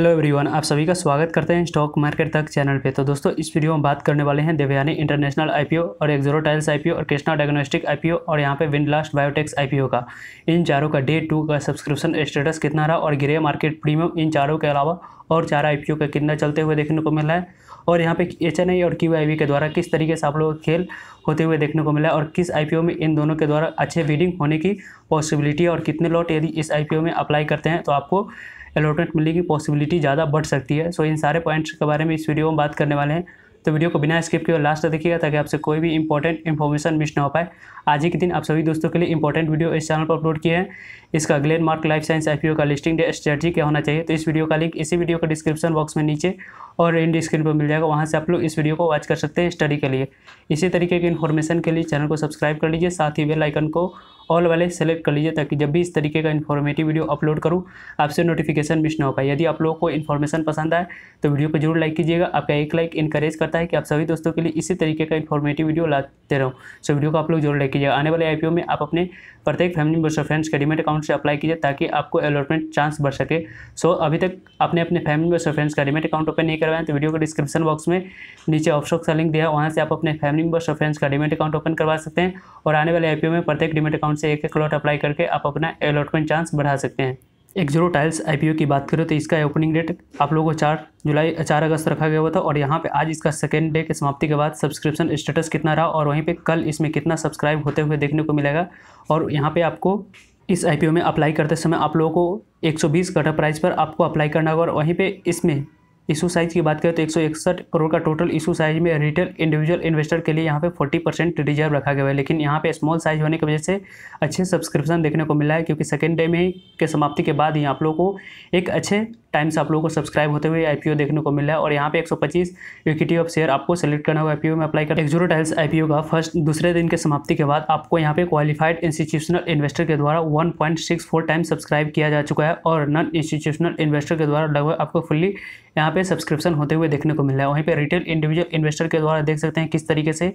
Hello everyone आप सभी का स्वागत करते हैं स्टॉक मार्केट तक चैनल पे। तो दोस्तों, इस वीडियो में बात करने वाले हैं देवयानी इंटरनेशनल आईपीओ और एक्जोरो टाइल्स आईपीओ और कृष्णा डायग्नोस्टिक आईपीओ और यहाँ पे विंडलास्ट बायोटेक्स आईपीओ का। इन चारों का डे टू का सब्सक्रिप्शन स्टेटस कितना रहा और ग्रे मार्केट प्रीमियम इन चारों के अलावा और चार आई का कितना चलते हुए देखने को मिला है और यहाँ पे एच और क्यू के द्वारा किस तरीके से आप लोगों का खेल होते हुए देखने को मिला और किस आईपीओ में इन दोनों के द्वारा अच्छे बीडिंग होने की पॉसिबिलिटी और कितने लॉट यदि इस आईपीओ में अप्लाई करते हैं तो आपको अलॉटमेंट मिलने की पॉसिबिलिटी ज़्यादा बढ़ सकती है। सो इन सारे पॉइंट्स के बारे में इस वीडियो में बात करने वाले हैं। तो वीडियो को बिना स्किप किए लास्ट तक देखिएगा ताकि आपसे कोई भी इंपॉर्टेंट इन्फॉर्मेशन मिस ना हो पाए। आज ही के दिन आप सभी दोस्तों के लिए इंपॉर्टेंट वीडियो इस चैनल पर अपलोड किए हैं। इसका Glenn mark life science IPO का लिस्टिंग डे स्ट्रेटजी क्या होना चाहिए? तो इस वीडियो का लिंक इसी वीडियो का डिस्क्रिप्शन बॉक्स में नीचे और इन स्क्रीन पर मिल जाएगा। वहाँ से आप लोग इस वीडियो को वॉच कर सकते हैं स्टडी के लिए। इसी तरीके की इन्फॉर्मेशन के लिए चैनल को सब्सक्राइब कर लीजिए, साथ ही बेल आइकन को ऑल वाले सेलेक्ट कर लीजिए, ताकि जब भी इस तरीके का इन्फॉर्मेटिव वीडियो अपलोड करूँ, आपसे नोटिफिकेशन मिस ना हो पाए। यदि आप लोगों को इन्फॉर्मेशन पसंद आए तो वीडियो को ज़रूर लाइक कीजिएगा। आपका एक लाइक इनकरेज करता है कि आप सभी दोस्तों के लिए इसी तरीके का इन्फॉर्मेटिव वीडियो लाते रहो। सो वीडियो को आप लोग ज़रूर लाइक कीजिएगा। आने वाले आई में आप अपने प्रत्येक फैमिली मेंबर्स और फ्रेंड्स के डिमेट अकाउंट से अप्लाई कीजिए, ताकि आपको अलॉटमेंट चांस बढ़ सके। सो अभी तक आपने अपने फैमिली मेंबर्स और फ्रेंड्स का डिमेट अकाउंट ओपन नहीं करवाया तो वीडियो को डिस्क्रिप्शन बॉक्स में नीचे ऑप्शन का लिंक दिया है, वहाँ से आप अपने फैमिली मेंबर्स और फ्रेंड्स का डिमेट अकाउंट ओपन करवा सकते हैं और आने वाले आईपीओ में प्रत्येक डिमेट अकाउंट से एक एक लॉट अप्लाई करके आप अपना अलॉटमेंट चांस बढ़ा सकते हैं। एक ज़ीरो टाइल्स आईपीओ की बात करें तो इसका ओपनिंग डेट आप लोगों को चार जुलाई, चार अगस्त रखा गया हुआ था और यहाँ पे आज इसका सेकेंड डे के समाप्ति के बाद सब्सक्रिप्शन स्टेटस कितना रहा और वहीं पे कल इसमें कितना सब्सक्राइब होते हुए देखने को मिलेगा और यहाँ पे आपको इस आईपीओ में अप्लाई करते समय आप लोगों को 120 कटर प्राइस पर आपको अप्लाई करना होगा और वहीं पे इसमें इशू साइज़ की बात करें तो एक करोड़ का टोटल इशू साइज़ में रिटेल इंडिविजुअल इन्वेस्टर के लिए यहाँ पे 40 परसेंट रिज़र्व रखा गया है। लेकिन यहाँ पे स्मॉल साइज़ होने की वजह से अच्छे सब्सक्रिप्शन देखने को मिला है, क्योंकि सेकेंड डे में के समाप्ति के बाद ही आप लोगों को एक अच्छे टाइम से आप लोगों को सब्सक्राइब होते हुए आईपीओ देखने को मिला है और यहाँ पे 125 इक्विटी ऑफ़ शेयर आपको सेलेक्ट करना होगा आईपीओ में अप्लाई कर एक्जोरो टाइल्स आईपीओ का फ़र्स्ट दूसरे दिन के समाप्ति के बाद आपको यहाँ पे क्वालिफाइड इंस्टीट्यूशनल इन्वेस्टर के द्वारा 1.64 टाइम सब्सक्राइब किया जा चुका है और नॉन इंस्टीट्यूशनल इन्वेस्टर के द्वारा लगभग आपको फुल्ली यहाँ पे सब्सक्रिप्शन होते हुए देखने को मिल है। वहीं पर रिटेल इंडिविजुअल इन्वेस्टर के द्वारा देख सकते हैं किस तरीके से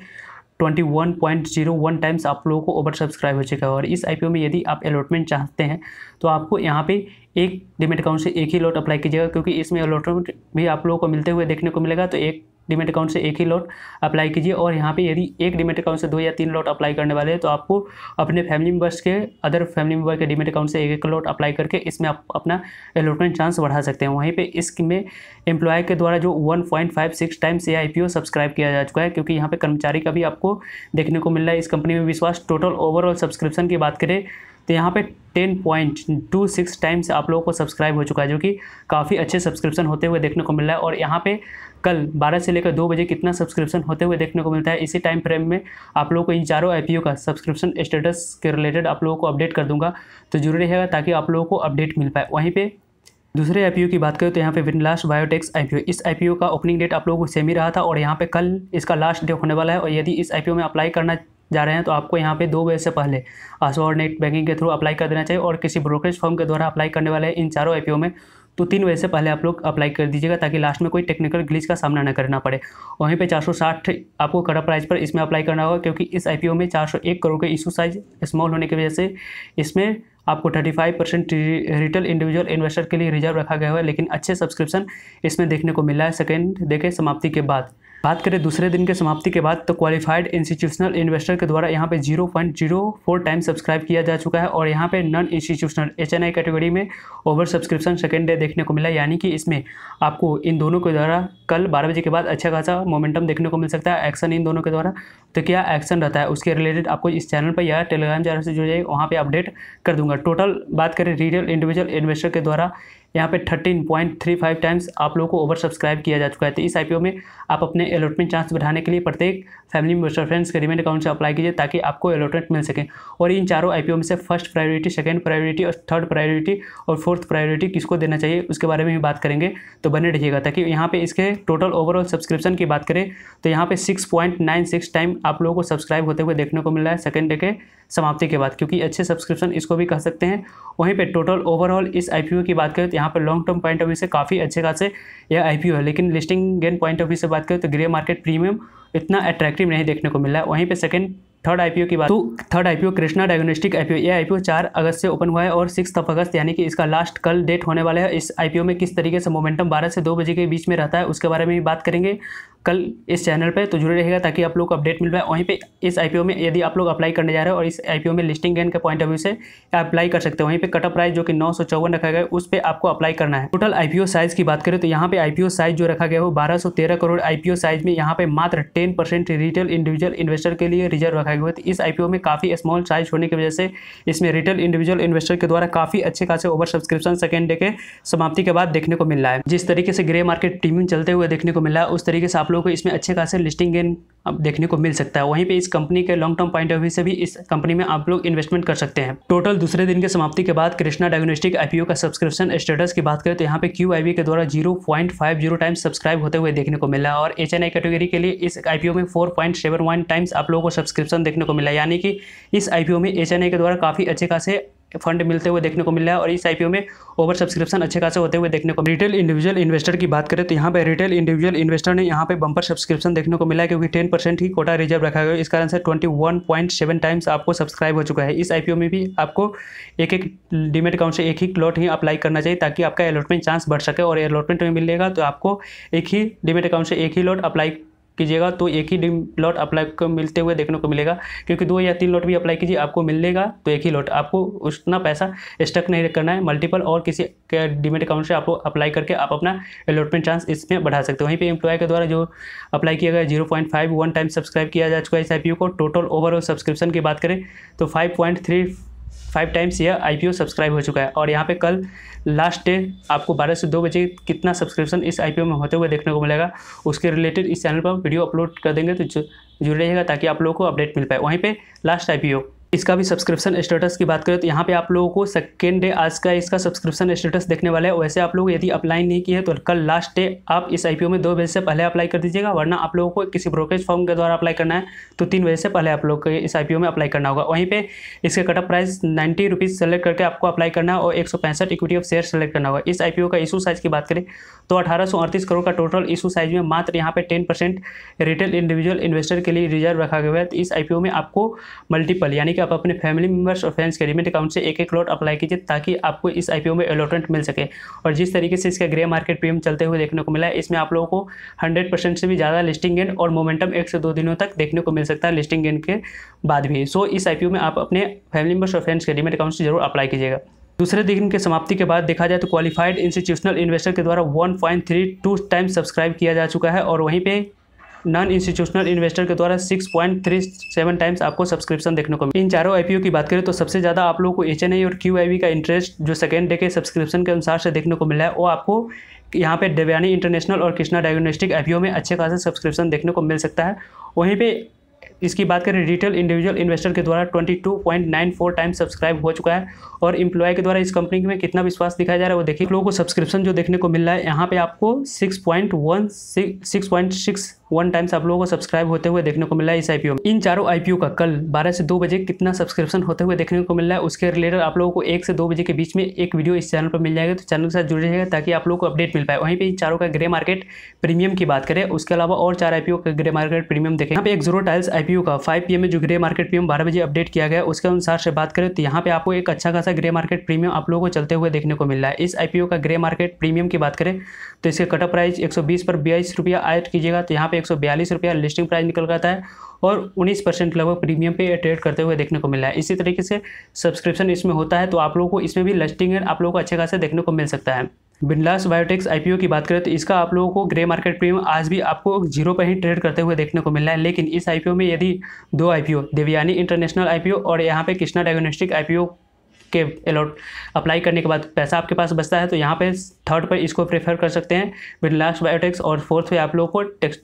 21.01 टाइम्स आप लोगों को ओवर सब्सक्राइब हो चुका है। और इस आईपीओ में यदि आप अलॉटमेंट चाहते हैं तो आपको यहाँ पे एक डिमेट अकाउंट से एक ही लॉट अप्लाई कीजिएगा, क्योंकि इसमें अलॉटमेंट भी आप लोगों को मिलते हुए देखने को मिलेगा तो एक डिमेट अकाउंट से एक ही लॉट अप्लाई कीजिए। और यहाँ पे यदि एक डिमेट अकाउंट से दो या तीन लॉट अप्लाई करने वाले हैं तो आपको अपने फैमिली मेंबर्स के, अदर फैमिली मेंबर के डिमेट अकाउंट से एक एक लॉट अप्लाई करके इसमें आप अपना अलॉटमेंट चांस बढ़ा सकते हैं। वहीं पे इसमें एम्प्लॉय के द्वारा जो 1.56 टाइम्स ये आई सब्सक्राइब किया जा चुका है, क्योंकि यहाँ पर कर्मचारी का भी आपको देखने को मिल रहा है। इस कंपनी में विश्वास टोटल ओवरऑल सब्सक्रिप्शन की बात करें तो यहाँ पे 10.26 टाइम्स आप लोगों को सब्सक्राइब हो चुका है, जो कि काफ़ी अच्छे सब्सक्रिप्शन होते हुए देखने को मिल रहा है। और यहाँ पे कल 12 से लेकर 2 बजे कितना सब्सक्रिप्शन होते हुए देखने को मिलता है, इसी टाइम फ्रेम में आप लोगों को इन चारों आई का सब्सक्रिप्शन स्टेटस के रिलेटेड आप लोगों को अपडेट कर दूँगा। तो ज़रूरी रहेगा ताकि आप लोगों को अपडेट मिल पाए। वहीं पर दूसरे आईपीओ की बात करें तो यहाँ पे विनलास्ट बायोटेक्स आईपीओ इस आईपीओ का ओपनिंग डेट आप लोगों को सेम ही रहा था और यहाँ पे कल इसका लास्ट डे होने वाला है। और यदि इस आईपीओ में अप्लाई करना जा रहे हैं तो आपको यहाँ पे दो बजे से पहले आसो और नेट बैंकिंग के थ्रू अप्लाई कर देना चाहिए और किसी ब्रोकरेज फर्म के द्वारा अप्लाई करने वाले इन चारों आईपीओ में तो तीन बजे से पहले आप लोग अप्लाई कर दीजिएगा ताकि लास्ट में कोई टेक्निकल ग्लिच का सामना न करना पड़े। वहीं पे 460 आपको कड़ा प्राइस पर इसमें अप्लाई करना होगा क्योंकि इस आईपीओ में 401 करोड़ के इशू साइज़ स्मॉल होने की वजह से इसमें आपको 35 परसेंट रिटेल इंडिविजुअल इन्वेस्टर के लिए रिज़र्व रखा गया है, लेकिन अच्छे सब्सक्रिप्शन इसमें देखने को मिला है। सेकेंड देखे समाप्ति के बाद। बात करें दूसरे दिन के समाप्ति के बाद तो क्वालिफाइड इंस्टीट्यूशनल इन्वेस्टर के द्वारा यहाँ पे 0.04 टाइम सब्सक्राइब किया जा चुका है और यहाँ पे नॉन इंस्टीट्यूशनल एचएनआई कैटेगरी में ओवर सब्सक्रिप्शन सेकेंड डे देखने को मिला, यानी कि इसमें आपको इन दोनों के द्वारा कल बारह बजे के बाद अच्छा खासा मोमेंटम देखने को मिल सकता है एक्शन इन दोनों के द्वारा। तो क्या एक्शन रहता है? उसके रिलेटेड आपको इस चैनल पर या टेलीग्राम चैनल से जुड़ जाए वहाँ पर अपडेट कर दूँगा। टोटल बात करें रिटेल इंडिविजुअल इन्वेस्टर के द्वारा यहाँ पे 13.35 टाइम्स आप लोगों को ओवर सब्सक्राइब किया जा चुका है। तो इस आईपीओ में आप अपने अलॉटमेंट चांस बढ़ाने के लिए प्रत्येक फैमिली मेंबर फ्रेंड्स के रिमेंट अकाउंट से अप्लाई कीजिए ताकि आपको अलॉटमेंट मिल सके। और इन चारों आईपीओ में से फ़र्स्ट प्रायोरिटी सेकंड प्रायोरिटी और थर्ड प्रायोरिटी और फोर्थ प्रायोरिटी किसको देना चाहिए, उसके बारे में भी बात करेंगे। तो बने रहिएगा। ताकि यहाँ पर इसके टोटल ओवरऑल सब्सक्रिप्शन की बात करें तो यहाँ पे सिक्स टाइम आप लोगों को सब्सक्राइब होते हुए देखने को मिल रहा है सेकेंड डे के समाप्ति के बाद। क्योंकि अच्छे सब्सक्रिप्शन इसको भी कह सकते हैं। वहीं पर टोटल ओवरऑल इस आईपीओ की बात करें तो यहाँ पर long term point of view से काफ़ी अच्छे खासे यह आईपीओ है। लेकिन listing gain point of view से बात करें तो ग्रे मार्केट प्रीमियम इतना अट्रैक्टिव नहीं देखने को मिला है। वहीं पर सेकेंड थर्ड आईपीओ की बात तो third IPO Krishna diagnostic IPO ये आईपीओ चार अगस्त से ओपन हुआ है और सिक्स अगस्त यानी कि इसका लास्ट कल डेट होने वाला है। इस आईपीओ में किस तरीके से मोमेंटम बारह से दो बजे के बीच में रहता है, उसके बारे में भी बात करेंगे। कल इस चैनल पे तो जुड़े रहेगा ताकि आप लोग को अपडेट मिल पाए। वहीं पे इस आईपीओ में यदि आप लोग अप्लाई करने जा रहे हो और इस आईपीओ में लिस्टिंग गेन के पॉइंट ऑफ़ व्यू से अप्लाई कर सकते हो। वहीं पे कटअप प्राइस जो कि नौ सौ चौवन रखा गया उस पर आपको अप्लाई करना है। टोटल आईपीओ साइज़ की बात करें तो यहाँ पे आईपीओ साइज़ जो रखा गया वो बारह करोड़ आईपीओ साइज़ में यहाँ पे मात्र टेन रिटेल इंडिविजुअल इन्वेस्टर के लिए रिज़र्व रखा गया तो इस आईपीओ में काफ़ी स्मॉल साइज़ होने की वजह से इसमें रिटेल इंडिविजुअल इन्वेस्टर के द्वारा काफ़ी अच्छे खासे ओवर सब्सक्रिप्शन सेकेंड डे के समाप्ति के बाद देखने को मिल रहा है। जिस तरीके से ग्रे मार्केट टीमिंग चलते हुए देखने को मिल है, उस तरीके से आप लोगों को इसमें अच्छे खासे लिस्टिंग गेन अब देखने को मिल सकता है। वहीं पे इस कंपनी के long term point of view से भी इस कंपनी में आप लोग इन्वेस्टमेंट कर सकते हैं। टोटल दूसरे दिन के समाप्ति के बाद कृष्णा डायग्नोस्टिक आईपीओ का सब्सक्रिप्शन स्टेटस की बात करें तो यहाँ पे क्यूआईबी के द्वारा zero point five zero times subscribe होते हुए देखने को मिला और एच कैटेगरी के लिए इस आईपीओ में फोर टाइम्स आप लोगों को सब्सक्रिप्शन देखने को मिला। यानी कि इस आईपीओ में एच के द्वारा काफ़ी अच्छे खासे फंड मिलते हुए देखने को मिल रहा है और इस आईपीओ में ओवर सब्सक्रिप्शन अच्छे खासे होते हुए देखने को रिटेल इंडिविजुअल इन्वेस्टर की बात करें तो यहाँ पे रिटेल इंडिविजुअल इन्वेस्टर ने यहाँ पे बंपर सब्सक्रिप्शन देखने को मिला है क्योंकि टेन परसेंट ही कोटा रिज़र्व रखा गया इस कारण से twenty one point seven times आपको सब्सक्राइब हो चुका है। इस आईपीओ में भी आपको एक एक डिमेट अकाउंट से एक ही लॉट ही अप्लाई करना चाहिए ताकि आपका अलॉटमेंट चांस बढ़ सके और अलॉटमेंट में मिलेगा तो आपको एक ही डिमेट अकाउंट से एक ही लॉट अप्लाई कीजिएगा तो एक ही लॉट अप्लाई को मिलते हुए देखने को मिलेगा। क्योंकि दो या तीन लॉट भी अप्लाई कीजिए, आपको मिलेगा तो एक ही लॉट आपको उतना पैसा स्टक नहीं करना है। मल्टीपल और किसी के डिमेट अकाउंट से आपको अप्लाई करके आप अपना अलॉटमेंट चांस इसमें बढ़ा सकते हो। वहीं पे एम्प्लॉय के द्वारा जो अप्लाई किया गया zero point five one time subscribe किया जा चुका है इस आई को। टोटल ओवरऑल सब्सक्रिप्शन की बात करें तो five point three five times यह आईपीओ सब्सक्राइब हो चुका है। और यहाँ पे कल लास्ट डे आपको बारह से दो बजे कितना सब्सक्रिप्शन इस आईपीओ में होते हुए देखने को मिलेगा, उसके रिलेटेड इस चैनल पर वीडियो अपलोड कर देंगे तो जुड़ रहिएगा ताकि आप लोगों को अपडेट मिल पाए। वहीं पर लास्ट आईपीओ इसका भी सब्सक्रिप्शन स्टेटस की बात करें तो यहाँ पे आप लोगों को सेकेंड डे आज का इसका सब्सक्रिप्शन स्टेटस देखने वाला है। वैसे आप लोग यदि अप्लाई नहीं किए तो कल लास्ट डे आप इस आईपीओ में दो बजे से पहले अप्लाई कर दीजिएगा, वरना आप लोगों को किसी ब्रोकरेज फॉर्म के द्वारा अप्लाई करना है तो तीन बजे से पहले आप लोग को इस आईपीओ में अप्लाई करना होगा। वहीं पर इसके cutoff price ninety rupees select करके आपको अप्लाई करना है और एक सौ पैंसठ इक्विटी ऑफ़ शेयर सेलेक्ट करना होगा। इस आईपीओ का इशू साइज़ की बात करें तो अठारह सौ अड़तीस करोड़ का टोटल इशू साइज़ में मात्र यहाँ पे टेन रिटेल इंडिविजुअल इन्वेस्टर के लिए रिज़र्व रखा गया है। तो इस आईपीओ में आपको मल्टीपल यानी कि आप अपने फैमिली मेंबर्स और फ्रेंड्स के डिमेट अकाउंट से एक एक लॉट अप्लाई कीजिए ताकि आपको इस आईपीओ में अलॉटमेंट मिल सके। और जिस तरीके से इसका ग्रे मार्केट प्रीमियम चलते हुए देखने को मिला है इसमें आप लोगों को हंड्रेड से भी ज़्यादा लिस्टिंग गेन और मोमेंटम एक से दो दिनों तक देखने को मिल सकता है लिस्टिंग गेन के बाद भी। सो इस आईपीओ में आप अपने फैमिली मेंबर्स और फ्रेंड्स के डिमेट अकाउंट से ज़रूर अप्लाई कीजिएगा। दूसरे दिन के समाप्ति के बाद देखा जाए तो क्वालिफाइड इंस्टीट्यूशनल इन्वेस्टर के द्वारा 1.32 टाइम सब्सक्राइब किया जा चुका है और वहीं पे नॉन इंस्टीट्यूशनल इन्वेस्टर के द्वारा 6.37 टाइम्स आपको सब्सक्रिप्शन देखने को मिले इन चारों आईपीओ की बात करें तो सबसे ज़्यादा आप लोगों को एच और क्यू का इंटरेस्ट जो सेकेंड डे के सब्सक्रिप्शन के अनुसार से देखने को मिला है, वो आपको यहाँ पे देवयानी इंटरनेशनल और कृष्णा डायग्नोस्टिक आईपीओ में अच्छे खासे सब्सक्रिप्शन देखने को मिल सकता है। वहीं पे इसकी बात करें रिटेल इंडिविजुअल इन्वेस्टर के द्वारा 22.94 टाइम सब्सक्राइब हो चुका है और इम्प्लॉय के द्वारा इस कंपनी में कितना विश्वास दिखाया जा रहा है, वो देखिए। लोगों को सब्सक्रिप्शन जो देखने को मिल रहा है, यहाँ पे आपको 6.1 6.6 वन टाइम्स आप लोगों को सब्सक्राइब होते हुए देखने को मिल है इस आईपीओ में। इन चारों आईपीओ का कल 12 से 2 बजे कितना सब्सक्रिप्शन होते हुए देखने को मिल रहा है, उसके रिलेटेड आप लोगों को एक से दो बजे के बीच में एक वीडियो इस चैनल पर मिल जाएगा तो चैनल के साथ जुड़ जाएगा ताकि आप लोग को अपडेट मिल पाए। वहीं पर इन चारों का ग्रे मार्केट प्रीमियम की बात करें, उसके अलावा और चार आईपीओ का ग्रे मार्केट प्रीमियम देखें। यहाँ पे एक ज़ीरो टाइल्स आईपीओ का। फाइव पी में जो ग्रे मार्केट प्रीमियम बारह बजे अपडेट किया गया, उसके अनुसार से बात करें तो यहाँ पे आपको एक अच्छा खासा ग्रे मार्केट प्रीमियम आप लोगों को चलते हुए देखने को मिल रहा है। इस आईपीओ का ग्रे मार्केट प्रीमियम की बात करें तो इसके कटअप प्राइस 120 पर बयालीस रुपया ऐड कीजिएगा तो यहाँ पे एक रुपया लिस्टिंग प्राइस निकल जाता है और 19 परसेंट लगभग प्रीमियम पे ट्रेड करते हुए देखने को मिला है। इसी तरीके से सब्सक्रिप्शन इसमें होता है तो आप लोगों को इसमें भी लिस्टिंग आप लोगों को अच्छे खासे देखने को मिल सकता है। बिंडलास बायोटेक्स आईपीओ की बात करें तो इसका आप लोगों को ग्रे मार्केट प्रीमियम आज भी आपको ज़ीरो पर ही ट्रेड करते हुए देखने को मिल रहा है। लेकिन इस आईपीओ में यदि दो आईपीओ, देवयानी इंटरनेशनल आईपीओ और यहाँ पे कृष्णा डायग्नोस्टिक आईपीओ के अलॉट अप्लाई करने के बाद पैसा आपके पास बचता है तो यहाँ पे थर्ड पर इसको प्रेफर कर सकते हैं। लास्ट बायोटेक्स और फोर्थ पे आप लोगों को टेक्स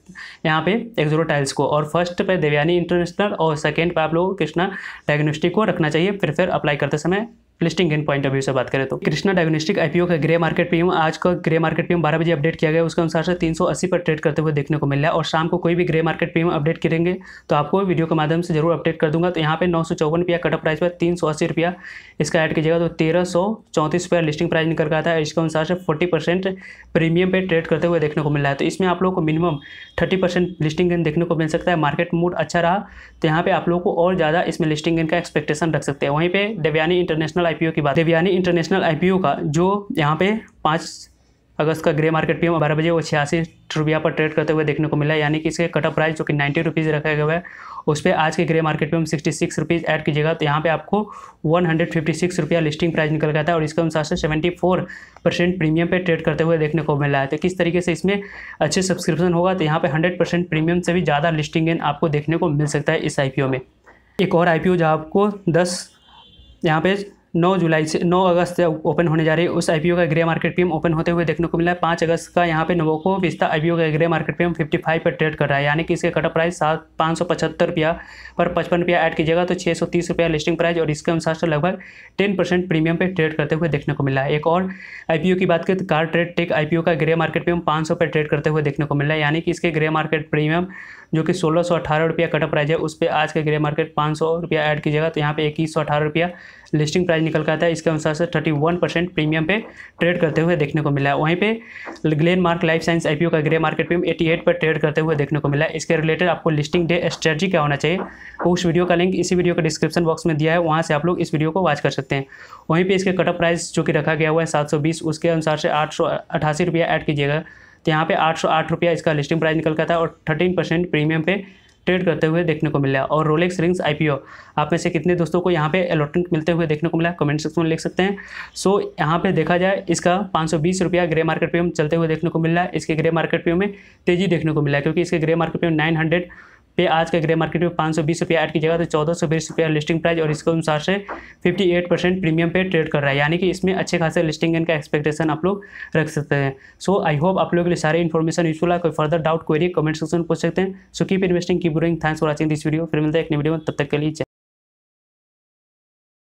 यहाँ पे एक्जोरो टाइल्स को। और फ़र्स्ट पे देवयानी इंटरनेशनल और सेकेंड पर आप लोगों को कृष्णा डायग्नोस्टिक को रखना चाहिए प्रेफर अप्लाई करते समय। Listing in point of view से बात करें तो कृष्णा डायग्नोस्टिक आईपीओ का ग्रे मार्केट पीएम आज का ग्रे मार्केट पीएम बारह बजे अपडेट किया गया। उसके अनुसार से तीन सौ अस्सी पर ट्रेड करते हुए देखने को मिल रहा है और शाम को कोई भी ग्रे मार्केट पीएम अपडेट करेंगे। तो आपको वीडियो के माध्यम से ज़रूर अपडेट कर दूँगा। तो यहाँ पे नौ सौ चौवन रुपया कटअप प्राइस पर तीन सौ अस्सी रुपया इसका ऐड कीजिएगा। तो तेरह सौ चौंतीस रुपया लिस्टिंग प्राइस निकल आता है। इसके अनुसार से फोर्टी परसेंट प्रीमियम पे ट्रेड करते हुए देखने को मिल रहा है। तो इसमें आप लोग को minimum thirty percent listing gain देखने को मिल सकता है। मार्केट मूड अच्छा रहा। तो यहाँ पे आप लोग को और ज़्यादा इसमें लिस्टिंग गेन का एक्सपेक्टेशन रख सकते हैं। वहीं पर देवयानी इंटरनेशनल आईपीओ की बात देवयानी इंटरनेशनल आईपीओ का, जो यहाँ पे पाँच अगस्त का ग्रे मार्केट पी बारह बजे वो छियासी रुपया पर ट्रेड करते हुए देखने को मिला। यानी कि इसके कटअप प्राइस जो कि नाइन्टी रुपीज़ रखा गया है, उस पर आज के ग्रे मार्केट में सिक्सटी सिक्स रुपीज़ ऐड कीजिएगा। तो यहाँ पे आपको वन हंड्रेड फिफ्टी सिक्स रुपया लिस्टिंग प्राइस निकल गया था और इसके अनुसार से सेवेंटी फोर परसेंट प्रीमियम पे ट्रेड करते हुए देखने को मिला है। तो किस तरीके से इसमें अच्छे सब्सक्रिप्शन होगा तो यहाँ पे हंड्रेड परसेंट प्रीमियम से भी ज़्यादा लिस्टिंग गेन आपको देखने को मिल सकता है इस आईपीओ में। एक और आई जहाँ आपको दस यहाँ पे नौ जुलाई से, नौ अगस्त से ओपन होने जा रही है। उस आईपीओ का ग्रे मार्केट पीएम ओपन होते हुए देखने को मिला है। पाँच अगस्त का यहाँ पे नवोको विस्ता आईपीओ का ग्रे मार्केट पीएम 55 पर ट्रेड कर रहा है। यानी कि इसके कटअप प्राइस सात, पाँच सौ पचहत्तर रुपया पर पचपन रुपया ऐड कीजिएगा तो छः सौ तीस रुपया लिस्टिंग प्राइस और इसके अनुसार से लगभग टेन परसेंट प्रीमियम पर ट्रेड करते हुए देखने को मिला है। एक और आईपीओ की बात करें तो कार ट्रेड टेक आईपीओ का ग्रे मार्केट पीएम पाँच सौ पर ट्रेड करते हुए देखने को मिला है। यानी कि इसके ग्रे मार्केट प्रीमियम जो कि सोलह सौ अठारह रुपया कटअप प्राइस है, उस पर आज के ग्रे मार्केट पाँच सौ रुपया ऐड कीजिएगा तो यहाँ पे इक्कीस सौ अठारह रुपया लिस्टिंग प्राइस निकल का आता है, इसके अनुसार से थर्टी वन परसेंट प्रीमियम पे ट्रेड करते हुए देखने को मिला है। वहीं पे Glenn mark life science IPO का grey market premium eighty eight पर ट्रेड करते हुए देखने को मिला है। इसके रिलेटेड आपको लिस्टिंग डे स्ट्रेटजी क्या होना चाहिए उस वीडियो का लिंक इसी वीडियो का डिस्क्रिप्शन बॉक्स में दिया है, वहाँ से आप लोग इस वीडियो को वॉच कर सकते हैं। वहीं पर इसके कटअप प्राइस जो कि रखा गया हुआ है सात सौ बीस, उसके अनुसार से आठ सौ अठासी रुपया ऐड कीजिएगा। तो यहाँ पे आठ सौ आठ रुपया इसका लिस्टिंग प्राइस निकल का था और थर्टीन परसेंट प्रीमियम पे ट्रेड करते हुए देखने को मिला और रोलेक्स रिंग्स आईपीओ आप में से कितने दोस्तों को यहाँ पे अलॉटमेंट मिलते हुए देखने को मिला? कमेंट सेक्शन में लिख सकते हैं। सो so, यहाँ पे देखा जाए इसका पाँच सौ बीस रुपया ग्रे मार्केट पे चलते हुए देखने को मिला। है इसके ग्रे मार्केट पे में तेज़ी देखने को मिला है क्योंकि इसके ग्रे मार्केट पे नाइन पे आज का ग्रे मार्केट में पाँच सौ बीस रुपया ऐड की जगह तो चौदह सौ बीस रुपया लिस्टिंग प्राइस और इसके अनुसार से फिफ्टी एट परसेंट प्रीमियम पे ट्रेड कर रहा है। यानी कि इसमें अच्छे खासे लिस्टिंग का एक्सपेक्टेशन आप लोग रख सकते हैं। सो आई होप आप लोगों के लिए सारे इन्फॉर्मेशन यूजफुल है। कोई further doubt query comment section पूछ सकते हैं। सो कीप इन्वेस्टिंग की बुरिंग thanks for watching this video फिर मिलता है एक नई वीडियो में। तब तक के लिए